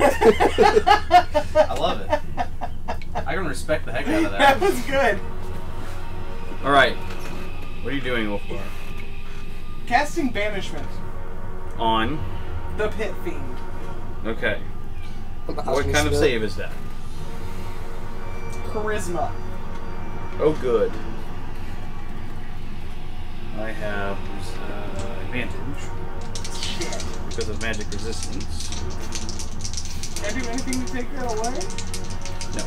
I love it. I can respect the heck out of That that. was good. All right. What are you doing, Ulfgar? Casting banishment. On. The pit fiend. Okay. What kind of save is that? Charisma. Oh, good. I have uh, advantage Shit. because of magic resistance. Can I do anything to take that away? No.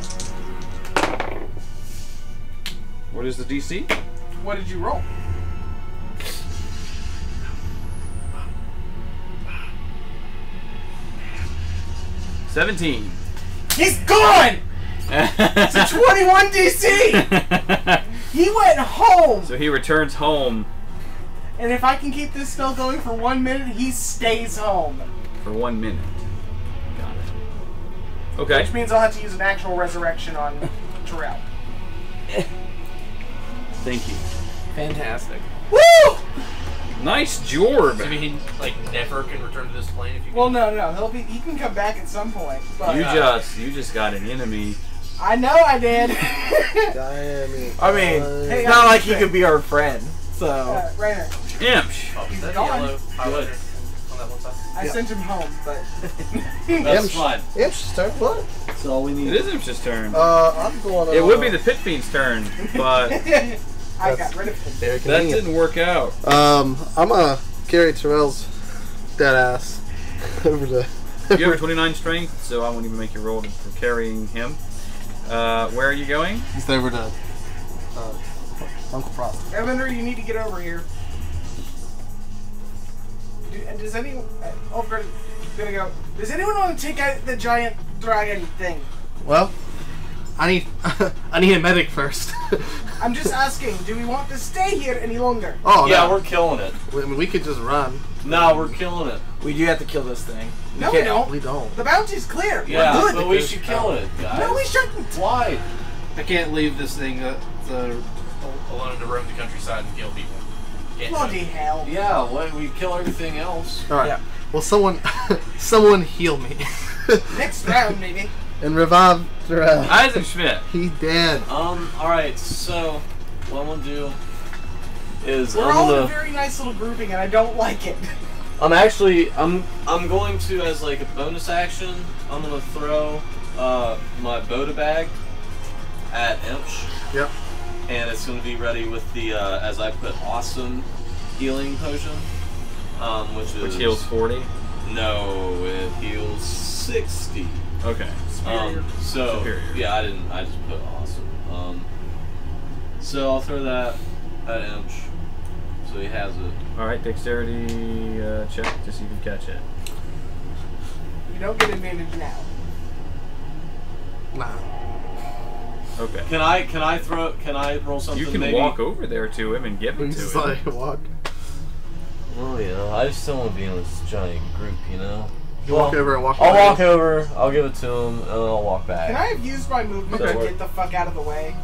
What is the DC? What did you roll? Seventeen. He's gone! It's a 21 DC! He went home! so he returns home And if I can keep this spell going for one minute, he stays home. for one minute. Got it. Okay. Which means I'll have to use an actual resurrection on Terrell. Thank you. Fantastic. Woo! Nice jorb. So mean, like never can return to this plane if you. Well, no, no, he'll be. He can come back at some point. But You just you just got an enemy. I know I did. Diamond. I mean, Uh, Hey, it's not like he could be our friend. So uh, Rainer, Imsh. Oh, is that gone. yellow I Yeah. sent him home, but That's Imsh. fine. Imsh's turn. What? that's all we need. It is Imsh's turn. Uh, I'm going. Uh, It would be the Pit Fiend's turn, but I got rid of him. Very that didn't work out. Um, I'm gonna carry Terrell's dead ass over to. You have a 29 strength, so I won't even make you roll for carrying him. Uh, where are you going? He's over to uh, Uncle Frost. Evendur, you need to get over here. Do, and does anyone? Oh, Fred, gonna go. Does anyone want to take out the giant dragon thing? Well, I need I need a medic first. I'm just asking. Do we want to stay here any longer? oh yeah, no, we're killing it. we, I mean, we could just run. No, we're killing it. We do have to kill this thing. No, we can't- don't. We don't. The bounty's clear. Yeah, We're but we should kill it, guys. No, we shouldn't. Why? I can't leave this thing uh, the, alone to roam the countryside and kill people. Can't Bloody hell. Yeah, why we kill everything else? All right. Yeah. Well, someone someone heal me Next round, maybe. and revive Terrell. Eisenschmidt. He dead. Um. All right. So, what I'm gonna do is We're I'm all in a very nice little grouping, and I don't like it. I'm actually. I'm. I'm going to as like a bonus action. I'm gonna throw uh my Boda bag at Imsh, Yep. And it's gonna be ready with the uh, as I put awesome healing potion, um, which is Which heals 40. No, it heals sixty. Okay. Um, so Superior. yeah, I didn't. I just put awesome. Um, so I'll throw that at Imsh, so he has it. Alright, dexterity uh, check to see if you can catch it. You don't get advantage now. Nah. Okay. Can I? Can I throw? Can I roll something? You can maybe? walk over there to him and give We it to just him. like walk. Oh yeah, I just don't want to be in this giant group, you know. You walk over and walk. I'll away. walk over. I'll give it to him, and then I'll walk back. Can I have used my movement That to get the fuck out of the way?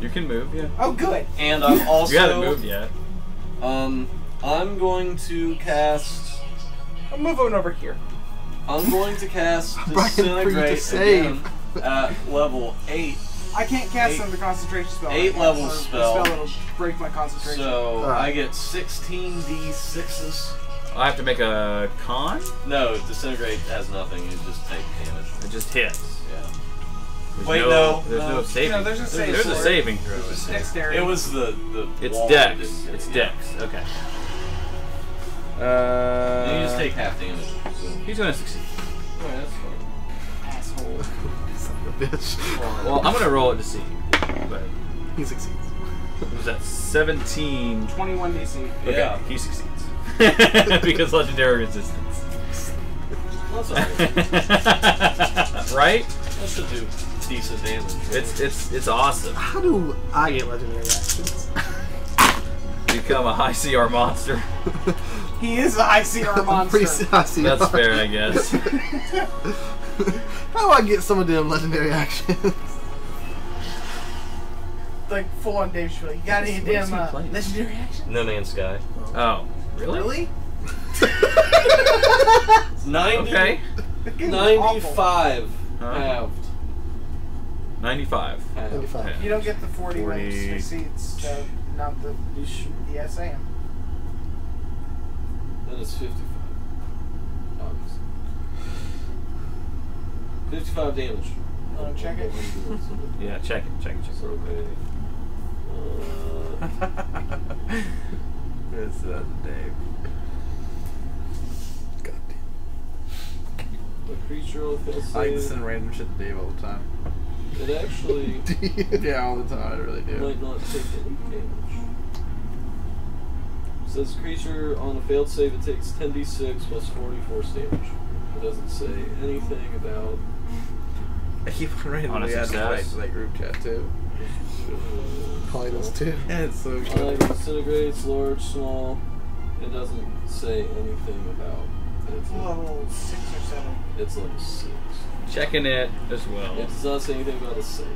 You can move, yeah. Oh, good. And I'm also. you haven't moved yet. Um, I'm going to cast. I'll move on over here. I'm going to cast Brian, to disintegrate save. again at level eight. I can't cast Eight- another concentration spell. eight right now, level so the spell. spell. will break my concentration. So Alright. I get 16 d6s. I have to make a con? No, disintegrate has nothing. You just take damage. It just hits. Yeah. There's Wait, no, no, There's no, no. saving. No, there's a save There's for a saving throw. It's in there. dexterity. It was the the. It's dex. It's it. dex. Okay. Uh, you just take half damage. So. He's gonna succeed. Alright, that's fine. asshole. Son a bitch. Well, I'm gonna roll it to see. But He succeeds. what was that 17? 21 DC. Okay, Yeah. he succeeds. because legendary resistance. That's alright. right? that should do decent damage. right? It's it's it's awesome. How do I get legendary actions? Become a high CR monster. He is a high CR I'm monster. pretty I see That's fair, I guess. How do I get some of them legendary actions? like full on Dave Chappelle. You got any What is damn he uh, playing? legendary action? No Man's Sky. Oh, really? Really? 90. Okay. The game's awful. 95 Huh? halved. 95. halved. 95. You don't get the 40, 40. minutes receipts, so not the the SAM. Then it's 55. Obviously. 55 damage. Wanna check it? Yeah, check it, check it, check So, okay. Uh, it. It's uh, Dave. God the creature will fail I can save. send random shit to Dave all the time. It actually. Yeah, all the time. I really do. might not take any damage. Says creature on a failed save it takes 10d6 plus 40 force damage. It doesn't say anything about I keep on On a randomly adding success. right to that group chat too. Probably those two. Yeah, it's so Uh, good. disintegrates, large, small. It doesn't say anything about it's Level 6 or 7. It's level 6. Checking it as well. It does not say anything about a save.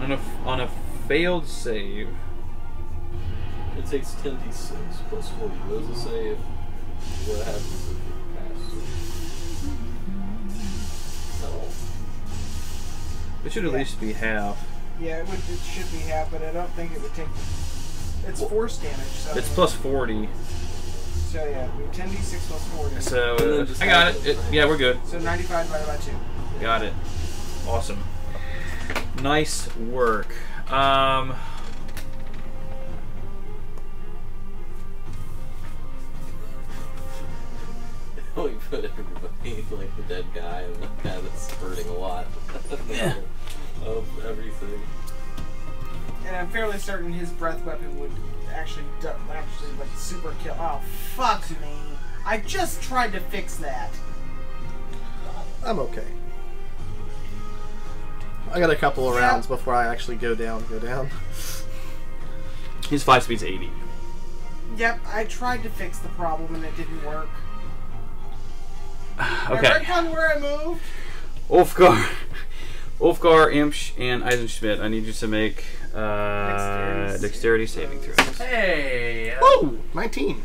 On a, on a failed save, It takes 10d6 plus 40. What does it say if what happens if you pass? At all. it should at least be half. Yeah, it, would, it should be half, but I don't think it would take. It's force damage, so. It's plus 40. So yeah, we 10d6 plus 40. So, uh, I got it. it. Yeah, we're good. So 95 divided by 2. Got it. Awesome. Nice work. Um, everything. And I'm fairly certain his breath weapon would actually, actually like super kill. Oh, fuck me. I just tried to fix that. I'm okay. I got a couple of Yeah. rounds before I actually go down. Go down. his five speed's 80. Yep, I tried to fix the problem and it didn't work. I Okay. retcon where I moved. Ulfgar, Ulfgar, Imsh, and Eisenschmidt, I need you to make uh, Dexterity dexterity saving throws. Hey, uh, Woo! 19. it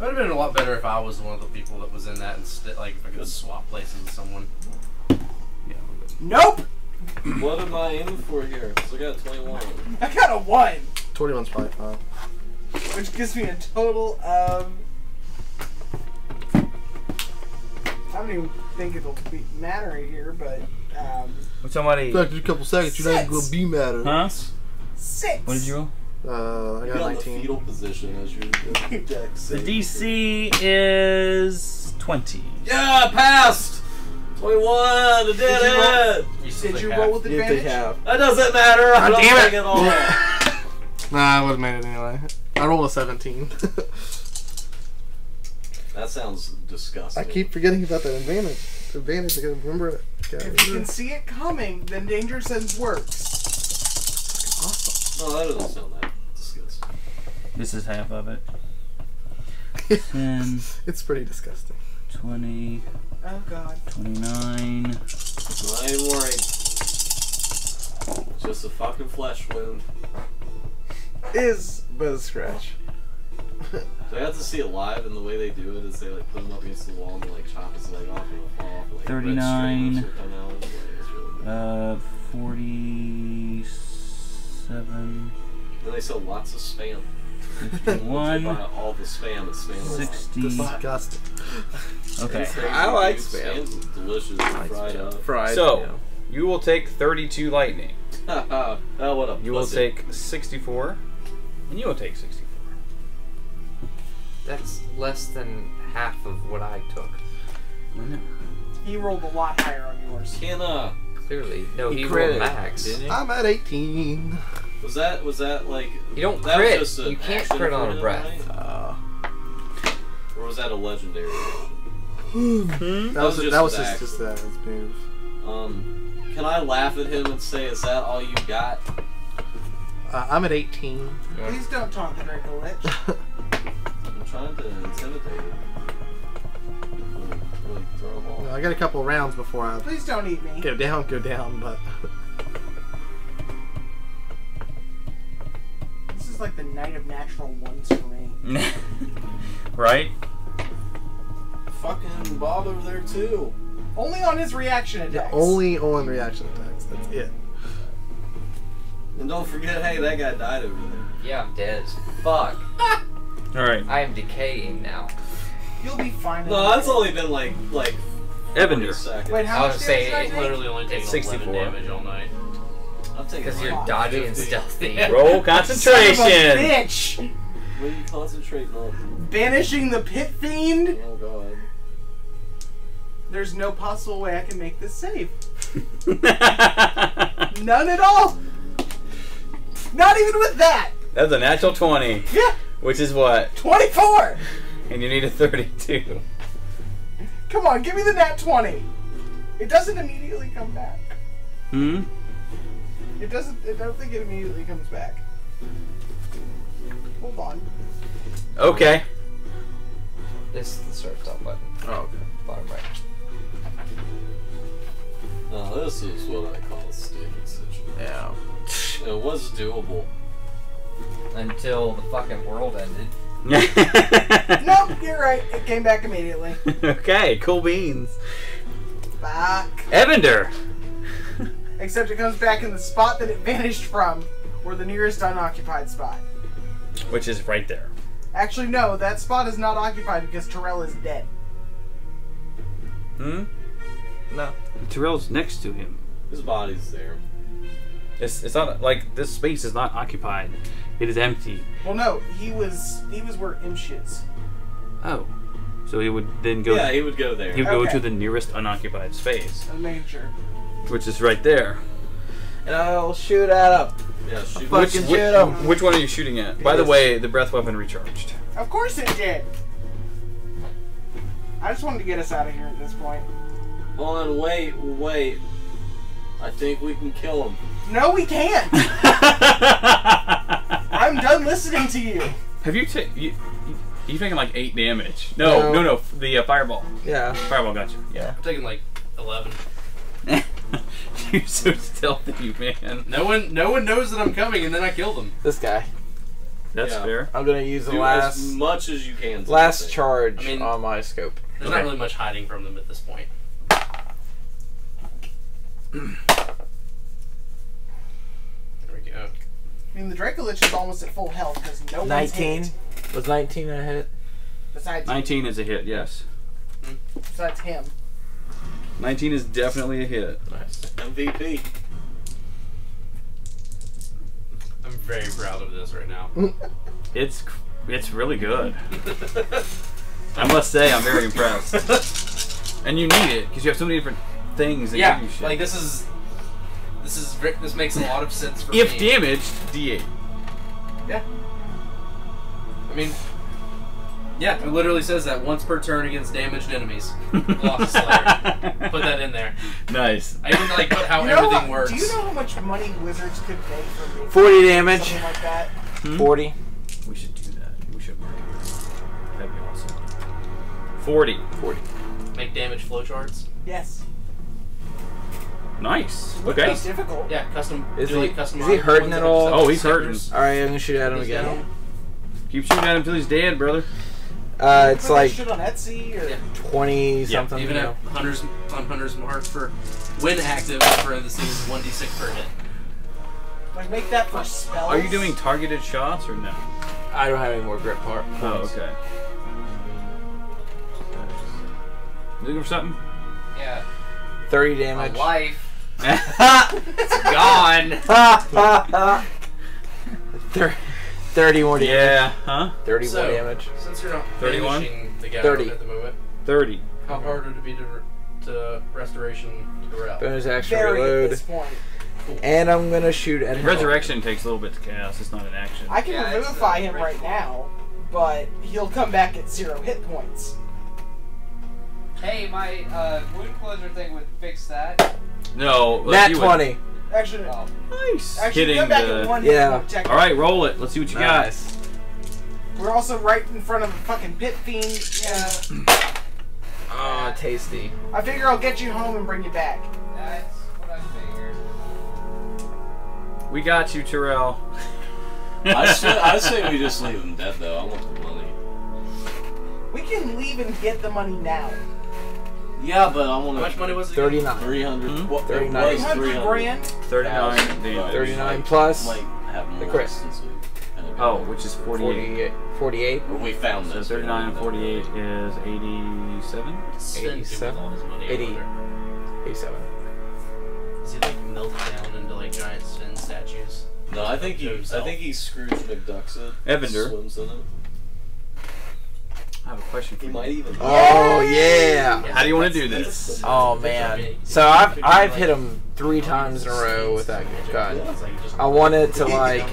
would have been a lot better if I was one of the people that was in that instead. Like if I could swap places with someone. Yeah. Nope! what am I aiming for here? So I got a 21. I got a 1, 21's probably fine. which gives me a total of. I don't even think it'll be matter here, but um, Somebody. Back in a couple seconds, you're not even gonna be mad at Huh? six. What did you roll? Uh, I You got got in the 19. fetal position as your dex. The DC is 20. Yeah, passed! 21, the dead Did you roll- end! You still Did you roll with You advantage? That doesn't matter. I God don't damn think it. at all. Nah, I would have made it anyway. I rolled a 17. that sounds disgusting. I keep forgetting about that advantage. The advantage, I gotta remember it. Gotta If you can see it coming, then danger sense works. Awesome. No, that doesn't sound that disgusting. This is half of it. 10, It's pretty disgusting. 20, Oh god. 29. I ain't worried. Just a fucking flesh wound. Is but a scratch. So I got to see it live, and the way they do it is they like put him up against the wall and like chop his leg off and it'll fall off. And, like, 39. strings will come out. and, really. Uh, 47, Then they sell lots of spam. Once you 51, buy all the spam, it's spam. 60. Disgusting. Okay. I like spam. spam. Spam's delicious and fried up. Fried. So, you will take 32 lightning. oh, what a You will take 64. And you will take 64. That's less than half of what I took. He rolled a lot higher on yours. Can uh, Clearly. No, He he, critted, rolled max. didn't he? I'm at 18. was that was that like You don't that crit. Was just You can't action crit on a breath. right? Uh, Or was that a legendary? action? That was was, just that was just, just that his move. Um, can I laugh at him and say, "Is that all you got?" Uh, I'm at 18. Please don't talk, the Draco Lich. I'm trying to intimidate him. Really, really throw him off. I got a couple rounds before I Please don't eat me. go down, go down, but This is like the night of natural ones for me. right? Fucking Bob over there too. Only on his reaction attacks. Yeah, Only on reaction attacks. That's it. And don't forget, hey, that guy died over there. Yeah, I'm dead as fuck. All right, I am decaying now. You'll be fine. No, that's only been like like Evendur. Wait, how I much was damage saying, did I take? Literally only taking 64. 11 damage all night. I'm taking Because you're dodgy and stealthy. Roll Son of a concentration. bitch! What are you concentrating on? Banishing the pit fiend? Oh god. There's no possible way I can make this save. None at all! Not even with that! That's a natural 20, Yeah! Which is what? 24! And you need a 32. Come on, give me the nat 20. It doesn't immediately come back. Hmm? It doesn't, I don't think it immediately comes back. Hold on. Okay. This is the start stop button. Oh, okay. Bottom right. No, this is what I call a sticky situation. Yeah. It was doable. Until the fucking world ended. Nope, you're right. It came back immediately. okay, cool beans. Back. Evendur. Except it comes back in the spot that it vanished from, or the nearest unoccupied spot. Which is right there. Actually, no, that spot is not occupied because Terrell is dead. Hmm? No. Terrell's next to him. His body's there. It's, it's not like this space is not occupied. It is empty. Well, no, he was he was where Imsh is. Oh. So he would then go Yeah, he would go there. he would go Okay. to the nearest unoccupied space, I'm making sure. which is right there. And I'll shoot at him. Yeah, shoot. Fucking Which, shoot which, him. which one are you shooting at? By the way, the breath weapon recharged. Of course it did. I just wanted to get us out of here at this point. Hold on, wait, wait. I think we can kill him. No, we can't. I'm done listening to you. Have you taken you, you you've taken like eight damage? No, no, No. no. the uh, fireball. Yeah. Fireball got you. Yeah. I'm taking like 11. You're so stealthy, man. No one, no one knows that I'm coming, and then I kill them. This guy. That's Yeah. fair. I'm gonna use the Do last as much as you can. last Timothy. charge I mean- on my scope. There's Okay. not really much hiding from them at this point. There we go. I mean, the Dracolich is almost at full health because no one's Nineteen. hit. Was nineteen a hit? Besides, 19 is a hit. Yes. besides him. 19 is definitely a hit. Nice. MVP. I'm very proud of this right now. It's it's really good. I must say, I'm very impressed. And you need it because you have so many different things that yeah, give you shit. like this is, this this makes a lot of sense for if me. damaged, D8. Yeah. I mean, yeah, it literally says that once per turn against damaged enemies. Lost Slayer. Put that in there. Nice. I even like put how You know everything how- works. Do you know how much money wizards could pay for me? Forty damage. Something like that. Hmm? Forty. We should do that. We should mark it. That'd be awesome. 40. Forty. Make damage flowcharts? Yes. Nice. Would Okay. be difficult. Yeah, custom. Is he- like custom is he hurting ones at all? Oh, he's hurting. All right, I'm gonna shoot at him He's again. down. Keep shooting at him until he's dead, brother. Uh, it's like shit on Etsy or Yeah. twenty something. Even you at know. Hunter's on Hunter's Mark for when active, parentheses, 1d6 per hit. like make that for spells. Are you doing targeted shots or no? I don't have any more grip part. Oh, okay. Looking for something? Yeah. Thirty My damage. life. It's Gone. Thir- Thirty more damage. Yeah, huh? Thirty So- more damage. Since you're not 31? the guy 30. at the moment, 30. how hard would it be to, re- to restoration Durell? Bonus action Very at this point. And I'm gonna shoot at him. Resurrection takes a little bit to cast. It's not an action. I can Yeah, revivify him right ritual. now, but he'll come back at zero hit points. hey, my uh, wound closure thing would fix that. No. like Nat you would- twenty. Actually, Oh. Nice. actually Hitting come back the. at one Yeah. hit point. All right, roll it. Let's see what you Nice. We're also right in front of a fucking pit fiend. Yeah. Oh, tasty. I figure I'll get you home and bring you back. That's what I figured. We got you, Terrell. I say, I say we just leave him dead though. I want the money. We can leave and get the money now. Yeah, but I How want much to. money was it? 39. 300. Hmm? What, 39. 300 300 grand? 39 damage. 39 plus Like, have more crit. since we kind of- Oh, which is 48. 48. 48. Or we found this. So 39 and 48 is 87? Spend too 87? 80. 87. Is he like melted down into like giant spin statues? No, I think he. I Himself. think he Scrooge McDucks it. Evendur. Swims in it. I have a question for you. might even. Oh, yeah. How do you want to do this? Oh, man. So I've, I've hit him three times in a row with that gun. I wanted to, like,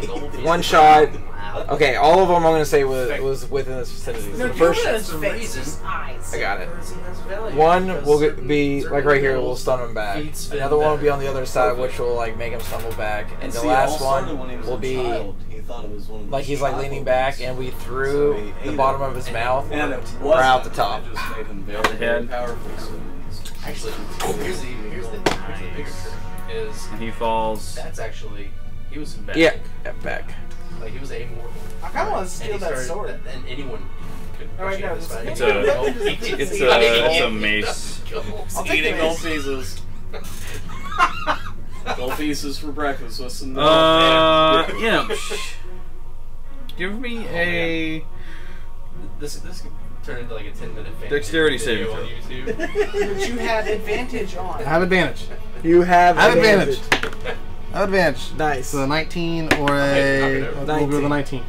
one shot. Okay, all of them I'm going to say was, was within this vicinity. So the first. it in his the face, reason. his eyes. I got it. One will be like right here, will stun him back. Another one will be on the other side, which will like make him stumble back. And the see, it all last started when he one will be child. He thought it was one of like he's like leaning back, and we threw So he the bottom it. of his mouth And it or out the wasn't, top. It just made him very, The very head. powerful. So Actually, here's the here's the, here's the bigger trick. Is And he falls. that's actually he was back. Yeah, yeah, back. Like he was immortal. I kind of want to steal that started, sword. And anyone could Oh, wait, achieve no, this this- It's a- It's a, it's a mace. I'll take eating the gold pieces. gold pieces for breakfast with some. Uh, yeah. Psh. Give me oh, a. This this could turn into like a ten minute fan Dexterity saving on YouTube. Which you have advantage on. I have advantage. You have I have advantage. advantage. I have advantage. Nice. So a 19 or Okay, a. it over. We'll go with a 19.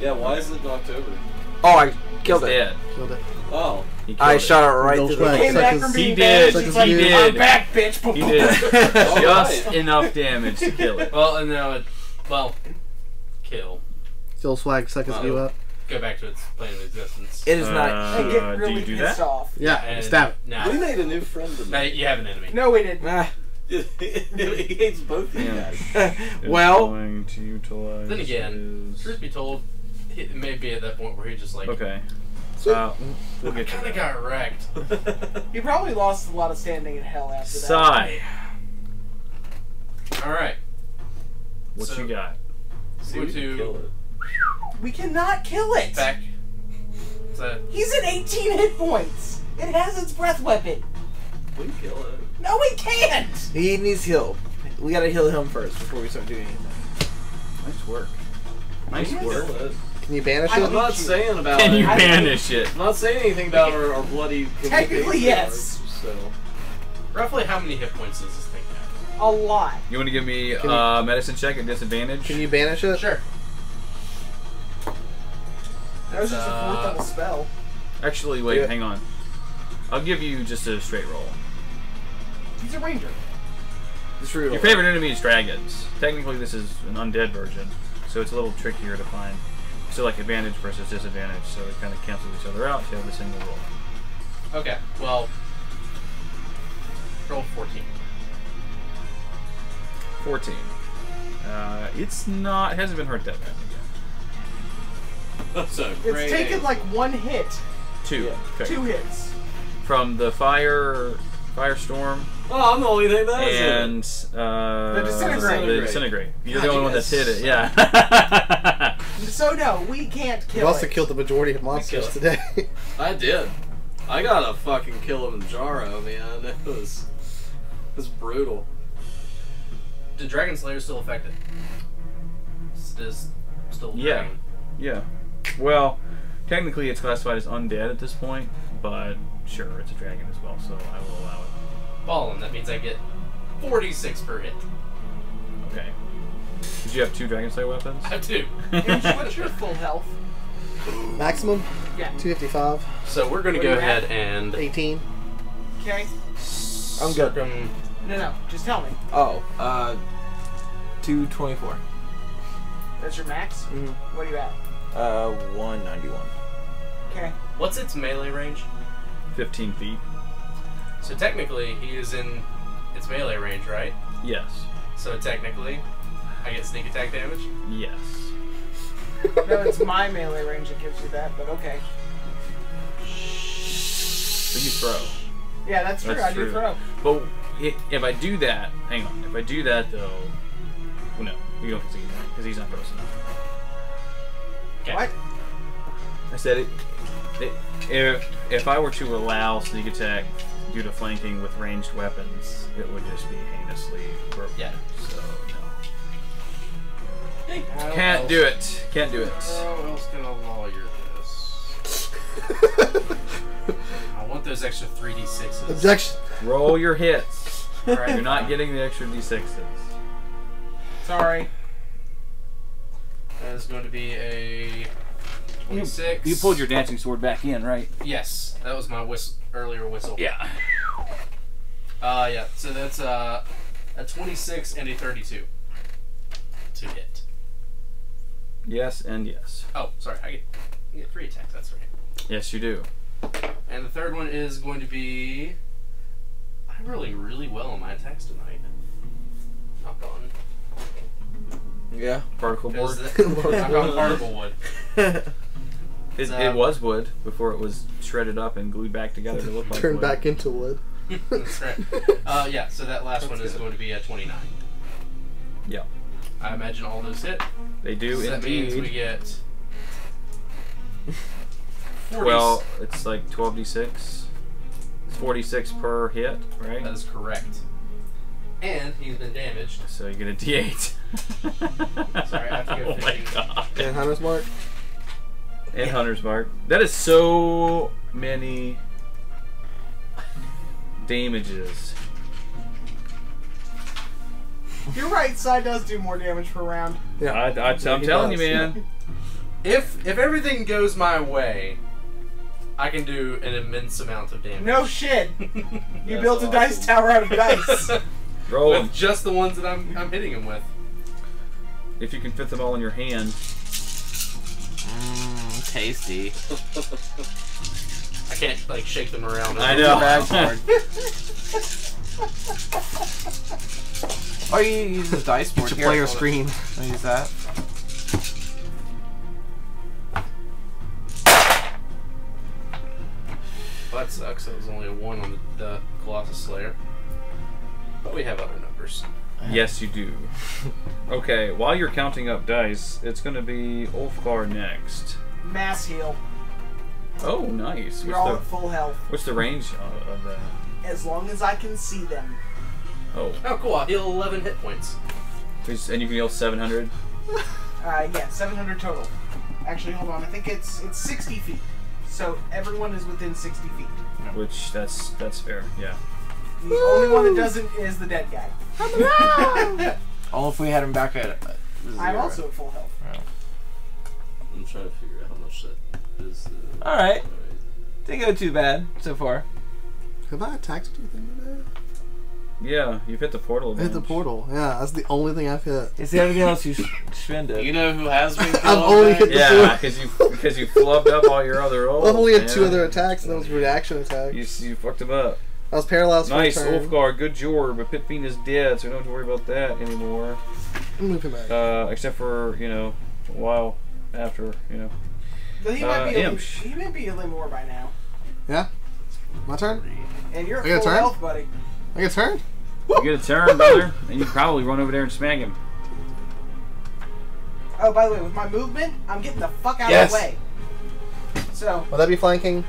Yeah, why is it knocked over? Oh, I killed He's it. dead. Killed it. Oh. I it. shot it right Gold through the. Came back Seconds. from He being did. banished, it's He like, did. I'm back, bitch. He did Oh, just enough damage to kill it. Well, and now it well, kill. Still swag seconds view up. Go back to its plane of existence. It is not. Uh, And get do really you do pissed that? off. Yeah, and stab it. Now, We made a new friend now tonight. you have an enemy. No, we didn't. Ah. he hates both of you guys. Well, going to utilize. Then again, his- truth be told, it may be at that point where he just like Okay. Uh, we'll get kind of got wrecked. He probably lost a lot of standing in hell after that. Sigh. All right, What So- you got? See, Go we can to- kill it. We cannot kill it. back. So He's at 18 hit points. It has its breath weapon. We kill it. No, we can't. he needs heal. We gotta heal him first before we start doing anything. Nice work. Nice We can work. Can you banish I it? I'm not saying about Can it. you banish it? I'm not saying anything about our, our bloody. Technically, yes. So roughly how many hit points does this thing have? A lot. You want to give me Can you- uh, medicine check at disadvantage? Can you banish it? Sure. That was just a fourth Uh, on a spell. Actually, wait, Yeah. hang on. I'll give you just a straight roll. He's a ranger. Just reroll. Your favorite enemy is dragons. Technically, this is an undead version, so it's a little trickier to find. So, like advantage versus disadvantage, so it kind of cancels each other out. So you have a single roll. Okay. Well, roll fourteen. 14. Uh, it's not, it hasn't been hurt that bad yet. that's a It's taken aim. like one hit. Two. Yeah. Okay. Two hits. From the fire, firestorm, Oh, I'm the only thing that is and uh, The disintegrate. The disintegrate. You're God, the only you one that's hit it. Yeah. So no, we can't kill You've also it. killed the majority of monsters kill today. I did. I got a fucking kill Kilimanjaro, man. It was. It was brutal. Did Dragon Slayer still affect it? S- Is still a Yeah. dragon? yeah. Well, technically, it's classified as undead at this point, but sure, it's a dragon as well, so I will allow it. Ballin'. That means I get forty-six per hit. Okay. Did you have two Dragon Slayer weapons? I have two. What's your full health? Maximum Yeah. 255, So we're gonna go you at? ahead and 18. Okay. I'm good. circum- No, no. Just tell me. Oh, uh, 224. That's your max. Mm -hmm. What are you at? Uh, 191. Okay. What's its melee range? 15 feet. So technically, he is in its melee range, right? Yes. So technically, I get sneak attack damage. Yes. No, it's my melee range that gives you that, but okay. So you throw. Yeah, that's true. That's I do true. throw. But if I do that, hang on. If I do that though, well, no, you don't succeed because he's not close enough. Okay. What? I said it. It- If if I were to allow sneak attack due to flanking with ranged weapons, it would just be heinously broken. Yeah. So no. How Can't else- do it. Can't do it. How else can I lawyer this? I want those extra 3d6s. Objection. Roll your hits. Alright, You're not getting the extra d6s. Sorry. Is going to be a 26. You pulled your dancing sword back in, right? Yes, that was my whistle, earlier whistle. Yeah. Uh, yeah. So that's uh, a 26 and a 32 to hit. Yes and yes. Oh, sorry. I get, I get three attacks. That's right. Yes, you do. And the third one is going to be. I'm really, really well on my attacks tonight. Knock on. Yeah. Particle board. Is that- Knock on particle wood. It, So- it was wood before it was shredded up and glued back together to look like Turn wood. back into wood. That's right. Uh, yeah. So that last one is good. going to be a 29. Yeah. I imagine all those hit. They do So that means we indeed. get. 40. Well, it's like 12d6. It's 46 per hit, right? That is correct. And he's been damaged. So you get a d8. Sorry, I have to go oh my god. And Hunter's Mark. And Hunter's Mark. That is so many damages. Your right side does do more damage per round. Yeah. I, I, I'm He telling you, man. If if everything goes my way, I can do an immense amount of damage. No shit. You That's built a dice tower out of dice. Roll 'em. with just the ones that I'm I'm hitting him with. If you can fit them all in your hand. Mmm, tasty. I can't like shake them around. I know. Bag card. Oh, you use the dice board Your here. player Hold on. screen. I'll use that. Well, that sucks. That was only a one on the, the Colossus Slayer. But we have other numbers. Yes, you do. Okay, while you're counting up dice, it's going to be Ulfgar next. Mass heal. Oh, nice. You're all What's at the, full health. what's the range of, of that? As long as I can see them. Oh, Oh, cool. I'll heal 11 hit points. Please- and you can heal 700. Uh, yeah, 700 total. Actually, hold on. I think it's it's 60 feet. So everyone is within 60 feet. Which that's that's fair. Yeah. The only one that doesn't is the dead guy. All if we had him back at. Uh, zero. I'm also at full health. I'm trying to figure out how much that is. Uh, All right. alright. Didn't go too bad so far. Have I attacked anything today? Yeah, you've hit the portal. Hit the portal. Yeah, that's the only thing I've hit. Is there anything else you sh- spend it? You know who has been I've only back? hit the Yeah, because you because you flubbed up all your other rolls. I've only had two other attacks, and that was reaction attacks. You you fucked him up. I was paralyzed Nice, for a turn. Ulfgar, good job. But Pit Fiend is dead, so we don't have to worry about that anymore. Move him back. Uh, except for you know a while after you know. But he Uh, might be a he might be a little more by now. yeah? My turn? And you're I got at a full turn? health, buddy. I get turned? You get a turn, brother, and you probably run over there and smack him. Oh, by the way, with my movement, I'm getting the fuck out Yes. of the way. So, Will that be flanking?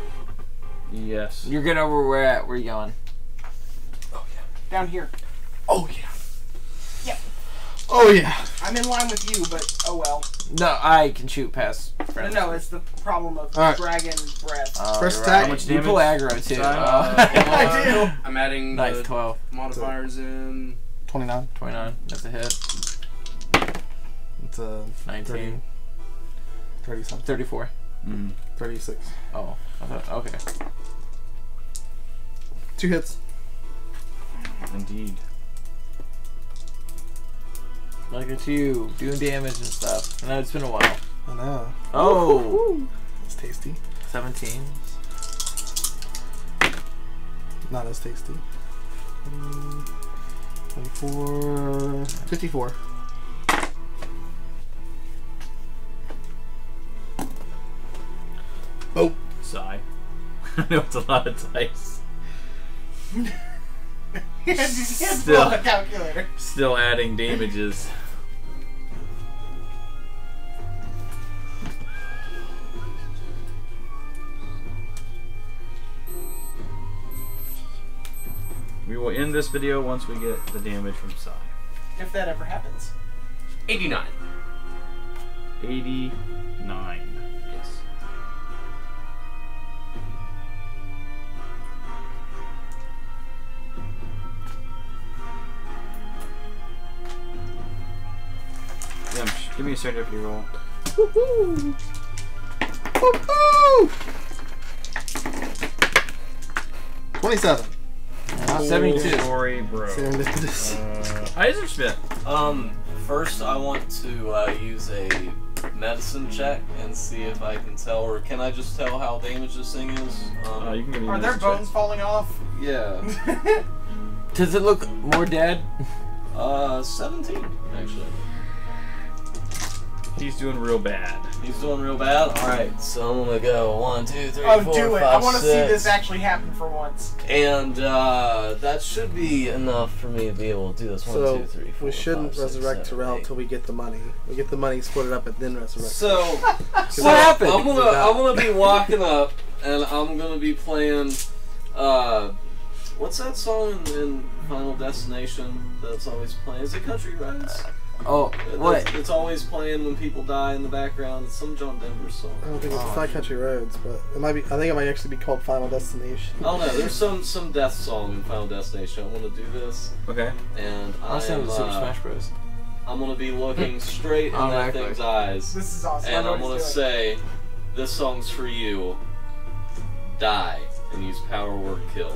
Yes. You're getting over where we're at? Where you going? Oh, yeah. Down here. Oh, yeah. Yep. Oh, yeah. I'm in line with you, but oh well. No, I can shoot past. No, no, it's the problem of Alright. dragon breath. Oh, First you're attack. right. How much You pull damage? aggro too. Uh. I do. I'm adding nice, the 12. modifiers in. 29. 29. That's a hit. It's a 19. 30, 30 something. 34. Mm. 36. Oh, I thought, okay. Two hits. Indeed. Look at you doing damage and stuff. I know it's been a while. I know. Oh, It's tasty. 17. Not as tasty. Mm, 24. 54. Oh. Sigh. I know it's a lot of dice. still, still adding damages. we will end this video once we get the damage from Psy. If that ever happens. 89. 89. Me a serendipity roll. Woohoo! Woohoo! 27. Uh, 72. Glory, bro. Serendipitous. Uh, Eisenschmidt. Um, first I want to uh, use a medicine check and see if I can tell, or can I just tell how damaged this thing is? Um, Uh, you can give me Are a their medicine check. bones falling off? yeah. Does it look more dead? Uh, 17, actually. He's doing real bad. He's doing real bad. Alright, so I'm gonna go one, two, three, oh, four, do it. I want to see this actually happen for once. And uh, that should be enough for me to be able to do this. One, So two, three, four, we shouldn't five, six, resurrect seven, Terrell eight. till we get the money. We get the money, split it up, and then resurrect. So, so What happened? I'm gonna I'm gonna be walking up, and I'm gonna be playing. Uh, what's that song in, in Final Destination that's always playing? Is it Country Roads? Oh, That's- what? It's always playing when people die in the background. It's some John Denver song. I don't think it's, Oh, it's not Country Roads, but it might be. I think it might actually be called Final Destination. I don't know. There's some some death song in Final Destination. I'm gonna do this, Okay. and I I'll send am, Super uh, Smash Bros. I'm gonna be looking straight in Oh, that exactly. thing's eyes. This is awesome. And I'm gonna say, this song's for you. Die and use power word kill.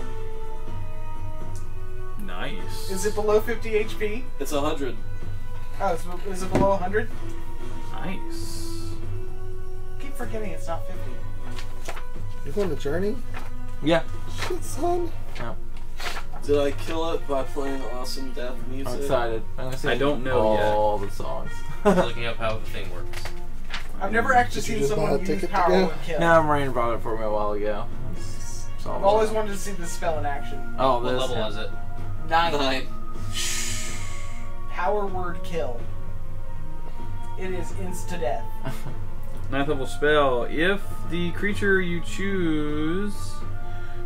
Nice. Is it below 50 HP? It's hundred. Oh, is it- is it below 100? Nice. keep forgetting it's not 50. You're going to Journey? Yeah. Shit, son. No. Did I kill it by playing awesome death music? I'm excited. I'm I don't know all the songs. Looking up how the thing works. I've never actually seen just buy someone use ticket to power go? word kill. no, Marion brought it for me a while ago. I've always wanted to see this spell in action. Oh, What level yeah. is it? Nine. Nine. Power word kill. It is insta death. Ninth level spell. If the creature you choose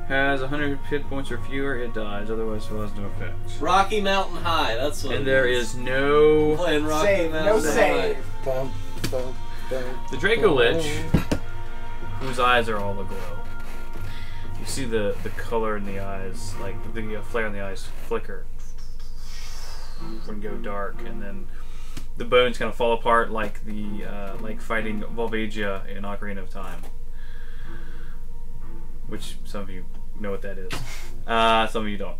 has 100 hit points or fewer, it dies. Otherwise, it has no effect. Rocky Mountain High. That's what. And it there is no. playing Rocky Save. Mountain No High. save. The Draco Lich, whose eyes are all aglow. You see the, the color in the eyes, like the uh, flare in the eyes flicker and go dark, and then the bones kind of fall apart like the uh, like fighting Volvagia in Ocarina of Time, which some of you know what that is. Uh, some of you don't.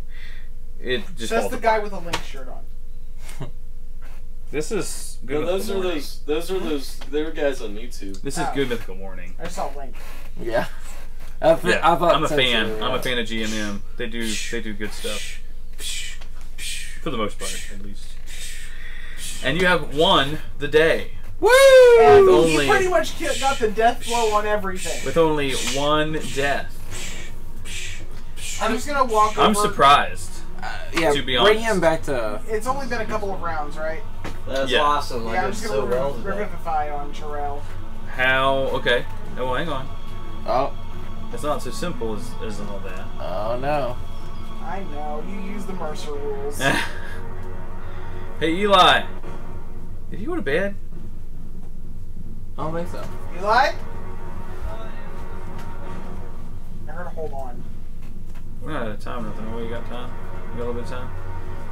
It just Says falls the apart. guy with a link shirt on. This is good. No, those Mythical are Morning. those. Those are those. They're guys on YouTube. This is Oh. good mythical morning. I saw Link. Yeah. I, thi- Yeah, I thought I'm a fan. too, I'm yeah. a fan of GMM. They do they do good stuff for the most part, at least. And you have won the day Woo! And only- he pretty much got the death blow on everything. with only one death. I'm just gonna walk I'm over. surprised. Uh, yeah, To be bring honest. him back to. It's only been a couple of rounds, right? That's Yeah. awesome. yeah, I I'm just gonna well re- revivify on Terrell. How? Okay. Oh, well, hang on. Oh, It's not so simple as, as all that. oh no. I know, you use the Mercer rules. hey, Eli. Did you go to bed? I don't think so. Eli? I heard a hold on. We're not out of time, nothing. What you got time? You got a little bit of time?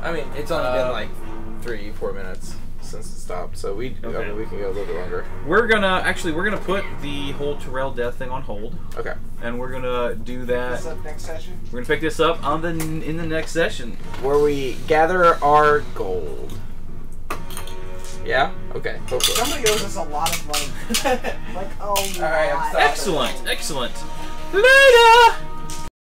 I mean, it's only Uh, been like three, four minutes since it stopped, so we I mean, we can go a little bit longer. We're gonna actually we're gonna put the whole Terrell death thing on hold, Okay. and we're gonna do that. This up next session. We're gonna pick this up on the in the next session. Where we gather our gold. Yeah. Okay. Hopefully. Somebody owes us a lot of money. like, oh, Alright, I'm sorry. Excellent, excellent. Later.